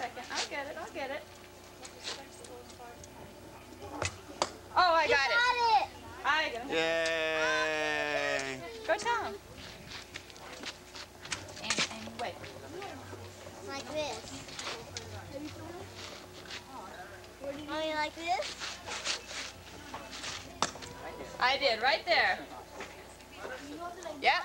Second, I'll get it. I'll get it. Oh, I got, got it. I got it. Yay! Go tell him. And, and wait. Like this. Mommy, like this? I did, right there. Yeah.